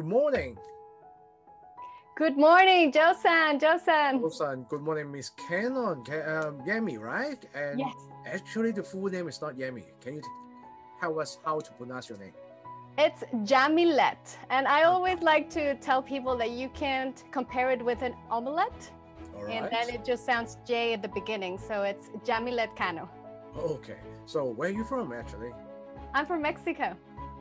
Good morning. Good morning, Josan. Josan. Josan. Good morning, Miss Cannon. Um, Yemi, right? And yes. Actually, the full name is not Yemi. Can you tell us how to pronounce your name? It's Yamilette. And I always like to tell people that you can't compare it with an omelette. And then it just sounds J at the beginning. So it's Yamilette Cano. Okay. So where are you from actually? I'm from Mexico.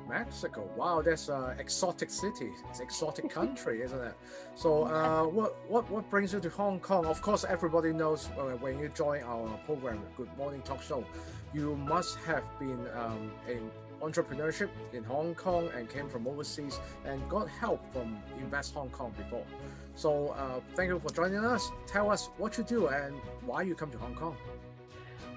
Mexico. Wow, that's an exotic city. It's an exotic country, isn't it? So, uh, what what what brings you to Hong Kong? Of course, everybody knows uh, when you join our program, Good Morning TalkSoo, you must have been um, in entrepreneurship in Hong Kong and came from overseas and got help from Invest Hong Kong before. So, uh, thank you for joining us. Tell us what you do and why you come to Hong Kong.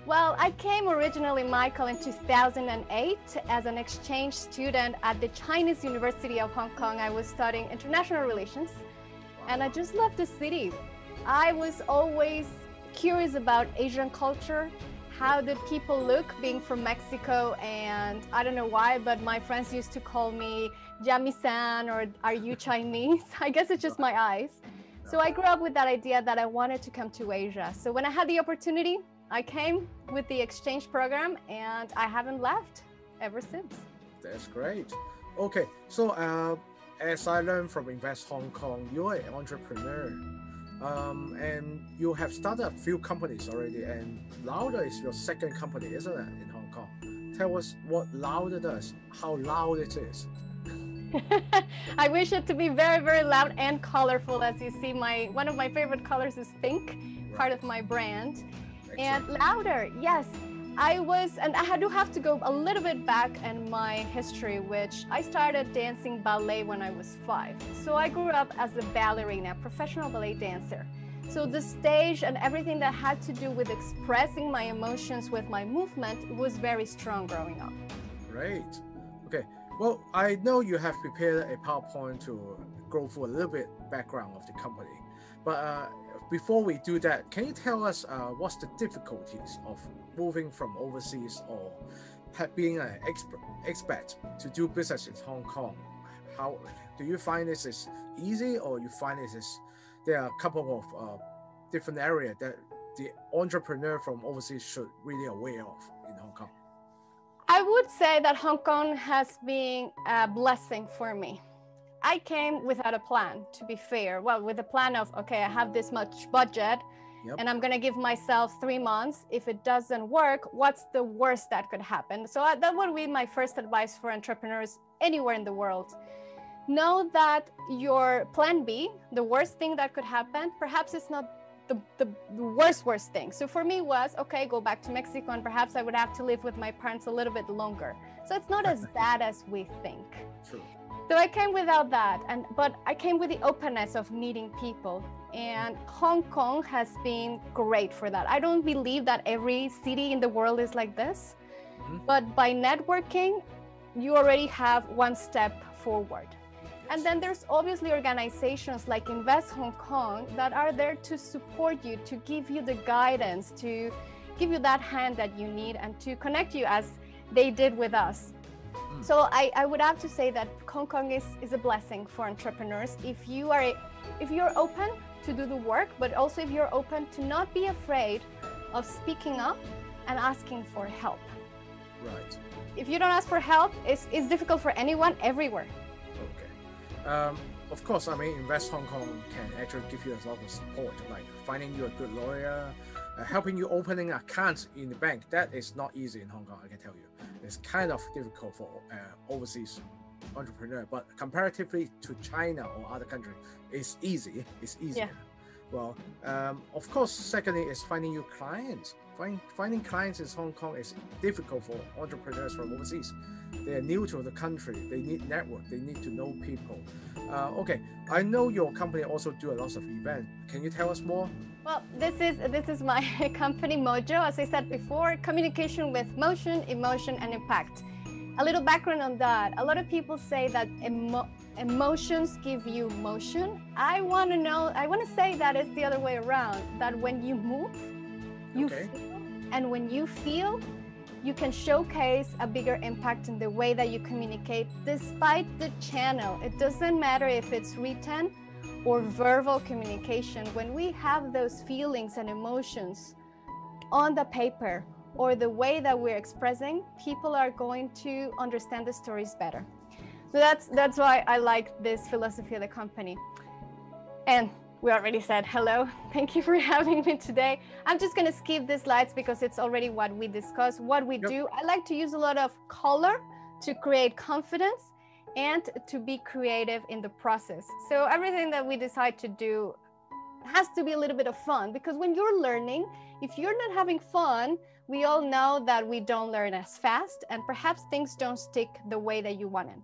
Well, I came originally, Michael, in 2008 as an exchange student at the Chinese University of Hong Kong. I was studying international relations and I just loved the city. I was always curious about Asian culture. How did people look being from Mexico? And I don't know why, but my friends used to call me Jami-san or are you Chinese? I guess it's just my eyes. So I grew up with that idea that I wanted to come to Asia. So when I had the opportunity, I came with the exchange program and I haven't left ever since. That's great. Okay, so uh, as I learned from Invest Hong Kong, you're an entrepreneur. Um, and you have started a few companies already, and Louder is your second company, isn't it, in Hong Kong? Tell us what Louder does, how loud it is. I wish it to be very, very loud and colorful. As you see, my one of my favorite colors is pink, right. part of my brand and louder. Yes, I was, and I do have to go a little bit back in my history, which I started dancing ballet when I was five. So I grew up as a ballerina, professional ballet dancer. So the stage and everything that had to do with expressing my emotions with my movement was very strong growing up. Great. Okay. Well, I know you have prepared a PowerPoint to go through a little bit background of the company, but uh, before we do that, can you tell us uh, what's the difficulties of moving from overseas or being an expat to do business in Hong Kong? How do you find this is easy, or you find this is there are a couple of uh, different areas that the entrepreneur from overseas should really aware of in Hong Kong? I would say that Hong Kong has been a blessing for me I came without a plan, to be fair. Well, with a plan of, okay, I have this much budget yep. and I'm going to give myself three months. If it doesn't work, what's the worst that could happen? So uh, that would be my first advice for entrepreneurs anywhere in the world. Know that your plan B, the worst thing that could happen, perhaps it's not the, the, worst, worst thing. So for me was, okay, go back to Mexico and perhaps I would have to live with my parents a little bit longer. So it's not as bad as we think. True. So I came without that, and but I came with the openness of meeting people. And Hong Kong has been great for that. I don't believe that every city in the world is like this, mm-hmm. but by networking, you already have one step forward. And then there's obviously organizations like Invest Hong Kong that are there to support you, to give you the guidance, to give you that hand that you need, and to connect you as they did with us. Mm. So I, I would have to say that Hong Kong is, is a blessing for entrepreneurs if you are if you're open to do the work, but also if you're open to not be afraid of speaking up and asking for help. Right. If you don't ask for help, it's, it's difficult for anyone everywhere. Okay. Um, of course, I mean, Invest Hong Kong can actually give you a lot of support, like finding you a good lawyer, uh, helping you opening accounts in the bank. That is not easy in Hong Kong, I can tell you. It's kind of difficult for uh, overseas entrepreneur, but comparatively to China or other countries, it's easy. It's easier. Yeah. Well, um, of course, secondly is finding your clients. Find, finding clients in Hong Kong is difficult for entrepreneurs from overseas. They are new to the country. They need network. They need to know people. Uh, okay, I know your company also do a lot of events. Can you tell us more? Well, this is this is my company Mojo. As I said before, communication with motion, emotion, and impact. A little background on that. A lot of people say that emo emotions give you motion. I want to know. I want to say that it's the other way around. That when you move, you okay. feel, and when you feel, you can showcase a bigger impact in the way that you communicate despite the channel. It doesn't matter if it's written or verbal communication. When we have those feelings and emotions on the paper or the way that we're expressing, people are going to understand the stories better. So that's that's why I like this philosophy of the company. And we already said hello. Thank you for having me today. I'm just going to skip the slides because it's already what we discussed, what we yep. do. I like to use a lot of color to create confidence and to be creative in the process. So everything that we decide to do has to be a little bit of fun because when you're learning, if you're not having fun, we all know that we don't learn as fast and perhaps things don't stick the way that you want it.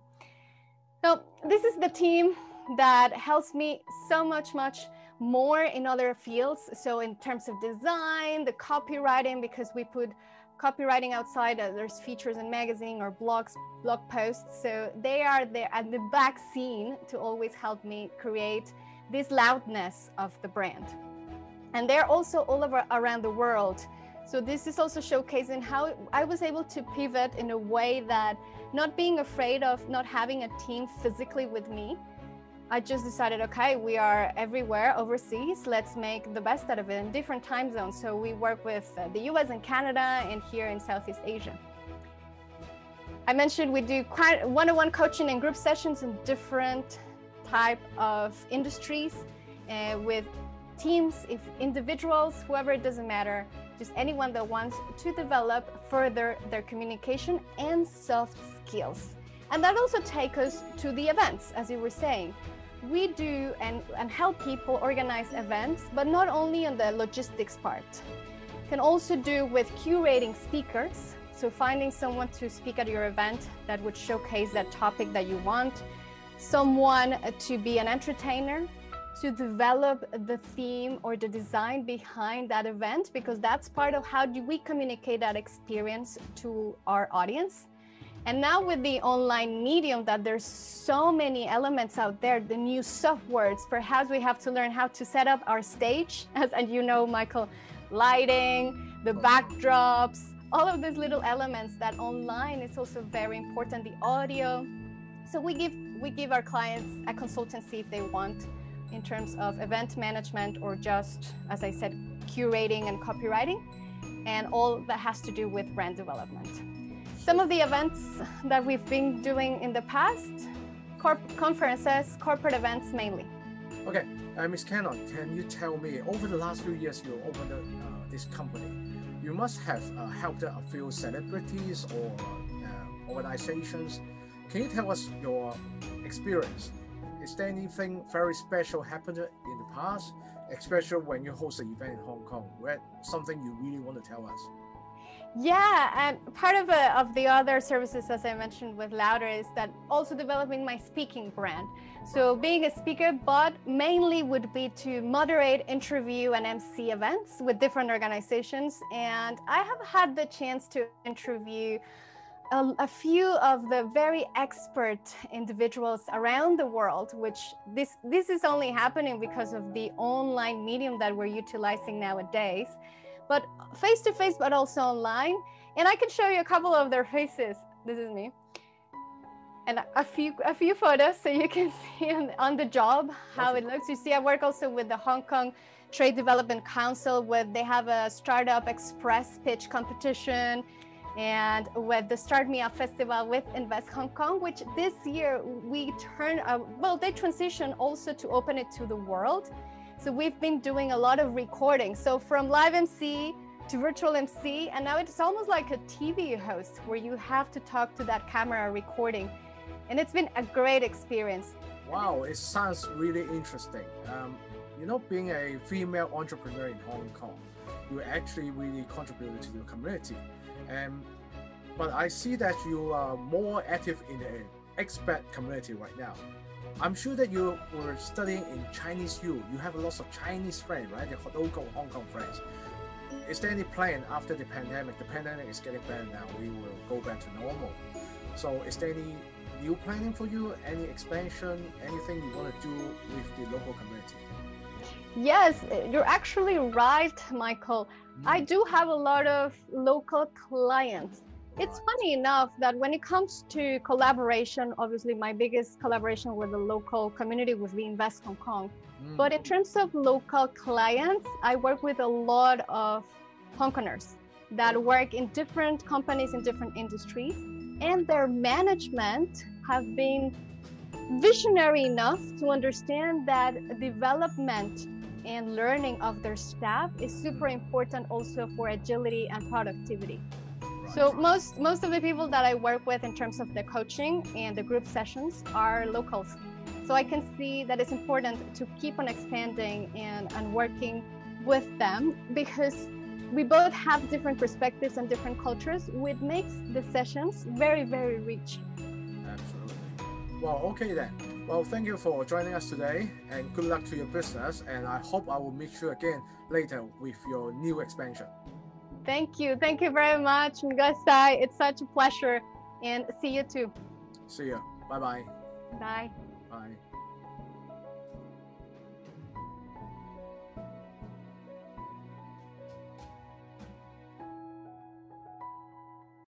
So this is the team that helps me so much, much more in other fields. So in terms of design, the copywriting, because we put copywriting outside, uh, there's features in magazine or blogs, blog posts. So they are there at the back scene to always help me create this loudness of the brand. And they're also all over around the world. So this is also showcasing how I was able to pivot in a way that not being afraid of not having a team physically with me, I just decided, okay, we are everywhere overseas. Let's make the best out of it in different time zones. So we work with uh, the US and Canada and here in Southeast Asia. I mentioned we do one-on-one coaching and group sessions in different type of industries uh, with teams, if individuals, whoever, it doesn't matter, just anyone that wants to develop further their communication and soft skills. And that also takes us to the events, as you were saying we do and, and help people organize events, but not only on the logistics part. Can also do with curating speakers, so finding someone to speak at your event that would showcase that topic that you want, someone uh, to be an entertainer, to develop the theme or the design behind that event, because that's part of how do we communicate that experience to our audience. And now with the online medium that there's so many elements out there, the new softwares, perhaps we have to learn how to set up our stage, as and you know, Michael, lighting, the backdrops, all of these little elements that online is also very important, the audio. So we give we give our clients a consultancy if they want in terms of event management or just, as I said, curating and copywriting, and all that has to do with brand development. Some of the events that we've been doing in the past, corp conferences, corporate events mainly. Okay, uh, Ms. Cannon, can you tell me, over the last few years you opened uh, this company, you must have uh, helped a few celebrities or uh, organizations. Can you tell us your experience? Is there anything very special happened in the past, especially when you host an event in Hong Kong, where something you really want to tell us? Yeah, and part of, uh, of the other services, as I mentioned with Louder, is that also developing my speaking brand. So being a speaker, but mainly would be to moderate, interview, and MC events with different organizations. And I have had the chance to interview a, a, few of the very expert individuals around the world, which this this is only happening because of the online medium that we're utilizing nowadays but face to face, but also online. And I can show you a couple of their faces. This is me. And a few a few photos so you can see on, on the job how it looks. You see, I work also with the Hong Kong Trade Development Council, where they have a startup express pitch competition and with the Start Me Up Festival with Invest Hong Kong, which this year we turn, uh, well, they transition also to open it to the world. So we've been doing a lot of recording. So from live MC to virtual MC, and now it's almost like a TV host where you have to talk to that camera recording. And it's been a great experience. Wow, it sounds really interesting. Um, you know, being a female entrepreneur in Hong Kong, you actually really contributed to your community. And but I see that you are more active in the expat community right now. I'm sure that you were studying in Chinese U. You have lots of Chinese friends, right? The local Hong Kong friends. Is there any plan after the pandemic? The pandemic is getting better now. We will go back to normal. So is there any new planning for you? Any expansion? Anything you want to do with the local community? Yes, you're actually right, Michael. Mm. I do have a lot of local clients it's funny enough that when it comes to collaboration, obviously my biggest collaboration with the local community was the Invest Hong Kong. Mm. But in terms of local clients, I work with a lot of Hong Kongers that work in different companies in different industries, and their management have been visionary enough to understand that development and learning of their staff is super important also for agility and productivity. So most most of the people that I work with in terms of the coaching and the group sessions are locals. So I can see that it's important to keep on expanding and, and working with them because we both have different perspectives and different cultures, which makes the sessions very, very rich. Absolutely. Well, okay then. Well, thank you for joining us today and good luck to your business. And I hope I will meet you again later with your new expansion. Thank you. Thank you very much, Ngasai. It's such a pleasure. And see you too. See you. Bye-bye. Bye. Bye.